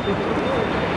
Para